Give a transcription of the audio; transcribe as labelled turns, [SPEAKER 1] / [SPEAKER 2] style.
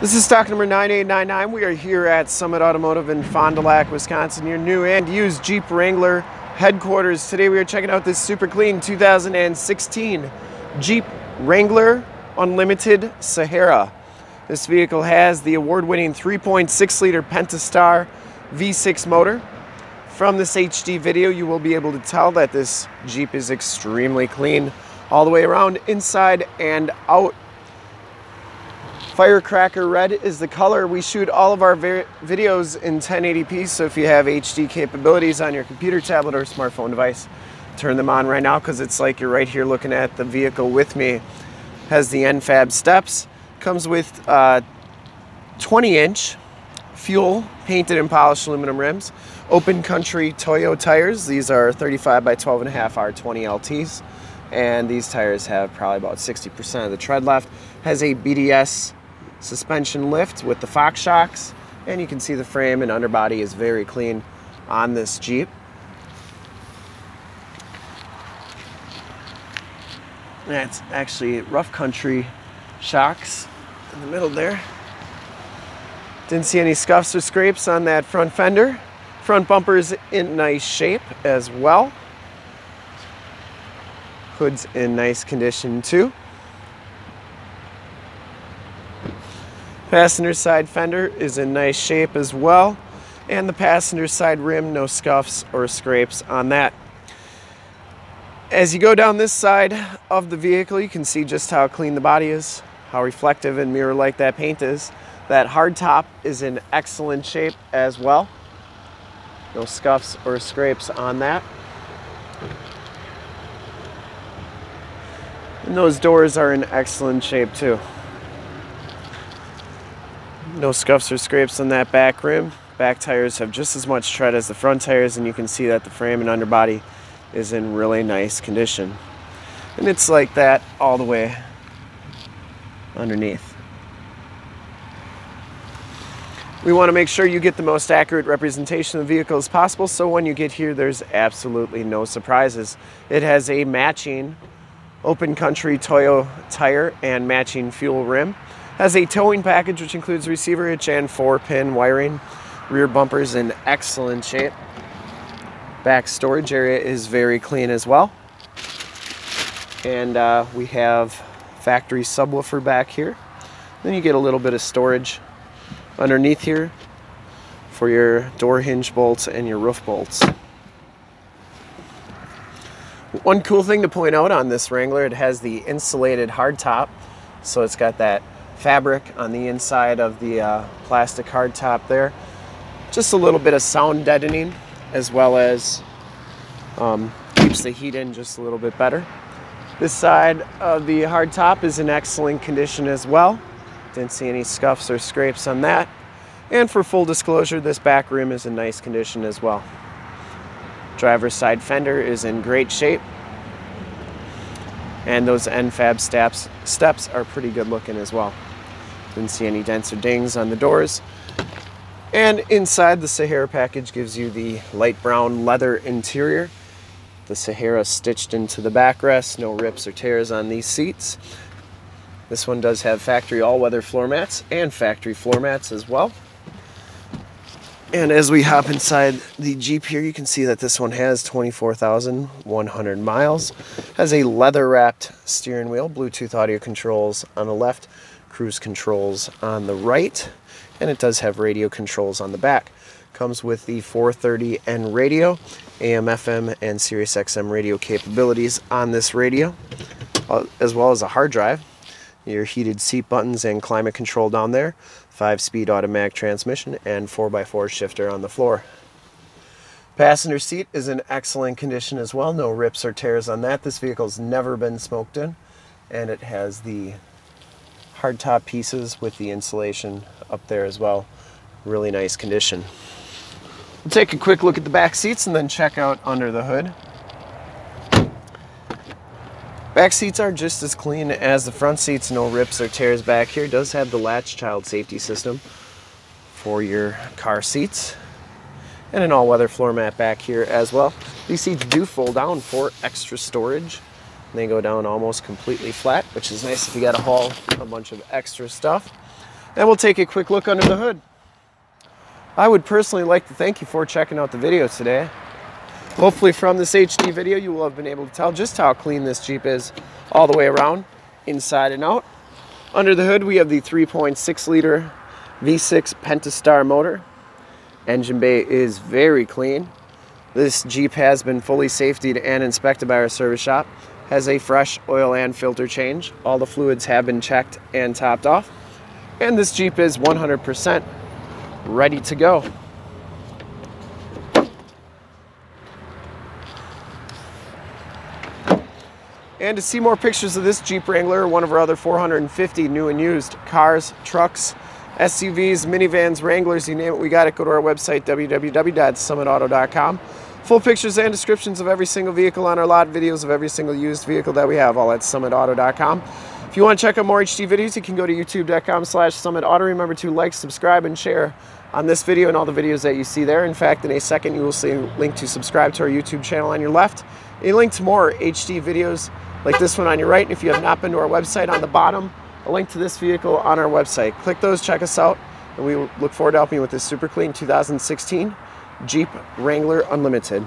[SPEAKER 1] This is stock number 9899. We are here at Summit Automotive in Fond du Lac, Wisconsin, your new and used Jeep Wrangler headquarters. Today we are checking out this super clean 2016 Jeep Wrangler Unlimited Sahara. This vehicle has the award-winning 3.6 liter Pentastar V6 motor. From this HD video, you will be able to tell that this Jeep is extremely clean all the way around, inside and out. Firecracker red is the color. We shoot all of our videos in 1080p, so if you have HD capabilities on your computer, tablet, or smartphone device, turn them on right now because it's like you're right here looking at the vehicle with me. Has the NFAB steps, comes with uh, 20 inch fuel painted and polished aluminum rims, open country Toyo tires. These are 35 by 12 and a half R20 LTs and these tires have probably about 60% of the tread left. Has a BDS suspension lift with the Fox shocks and you can see the frame and underbody is very clean on this Jeep. That's actually rough country shocks in the middle there. Didn't see any scuffs or scrapes on that front fender. Front bumper's in nice shape as well. Hood's in nice condition too. Passenger side fender is in nice shape as well. And the passenger side rim, no scuffs or scrapes on that. As you go down this side of the vehicle, you can see just how clean the body is, how reflective and mirror-like that paint is. That hard top is in excellent shape as well. No scuffs or scrapes on that. And those doors are in excellent shape too. No scuffs or scrapes on that back rim. Back tires have just as much tread as the front tires and you can see that the frame and underbody is in really nice condition. And it's like that all the way underneath. We want to make sure you get the most accurate representation of the vehicle as possible so when you get here there's absolutely no surprises. It has a matching open country Toyo tire and matching fuel rim. Has a towing package which includes receiver hitch and four pin wiring. Rear bumpers in excellent shape. Back storage area is very clean as well. And uh, we have factory subwoofer back here. Then you get a little bit of storage underneath here for your door hinge bolts and your roof bolts. One cool thing to point out on this Wrangler, it has the insulated hardtop. So it's got that fabric on the inside of the uh, plastic hardtop there. Just a little bit of sound deadening as well as um, keeps the heat in just a little bit better. This side of the hardtop is in excellent condition as well. Didn't see any scuffs or scrapes on that. And for full disclosure, this back rim is in nice condition as well. Driver's side fender is in great shape and those NFAB steps, steps are pretty good looking as well. Didn't see any dents or dings on the doors. And inside the Sahara package gives you the light brown leather interior. The Sahara stitched into the backrest, no rips or tears on these seats. This one does have factory all-weather floor mats and factory floor mats as well. And as we hop inside the Jeep here, you can see that this one has 24,100 miles. Has a leather wrapped steering wheel, Bluetooth audio controls on the left, cruise controls on the right, and it does have radio controls on the back. Comes with the 430N radio, AM, FM, and Sirius XM radio capabilities on this radio, uh, as well as a hard drive. Your heated seat buttons and climate control down there 5-speed automatic transmission, and 4x4 shifter on the floor. Passenger seat is in excellent condition as well. No rips or tears on that. This vehicle's never been smoked in. And it has the hardtop pieces with the insulation up there as well. Really nice condition. We'll take a quick look at the back seats and then check out under the hood. Back seats are just as clean as the front seats, no rips or tears back here. It does have the latch child safety system for your car seats. And an all-weather floor mat back here as well. These seats do fold down for extra storage. They go down almost completely flat, which is nice if you got to haul a bunch of extra stuff. And we'll take a quick look under the hood. I would personally like to thank you for checking out the video today. Hopefully from this HD video you will have been able to tell just how clean this Jeep is all the way around, inside and out. Under the hood we have the 3.6 liter V6 Pentastar motor. Engine bay is very clean. This Jeep has been fully safetied and inspected by our service shop. Has a fresh oil and filter change. All the fluids have been checked and topped off. And this Jeep is 100% ready to go. And to see more pictures of this Jeep Wrangler one of our other 450 new and used cars, trucks, SUVs, minivans, Wranglers, you name it, we got it. Go to our website, www.summitauto.com. Full pictures and descriptions of every single vehicle on our lot, videos of every single used vehicle that we have, all at summitauto.com. If you want to check out more HD videos, you can go to youtube.com slash summitauto. Remember to like, subscribe, and share on this video and all the videos that you see there. In fact, in a second, you will see a link to subscribe to our YouTube channel on your left, a link to more HD videos like this one on your right. And if you have not been to our website on the bottom, a link to this vehicle on our website. Click those, check us out, and we look forward to helping you with this super clean 2016 Jeep Wrangler Unlimited.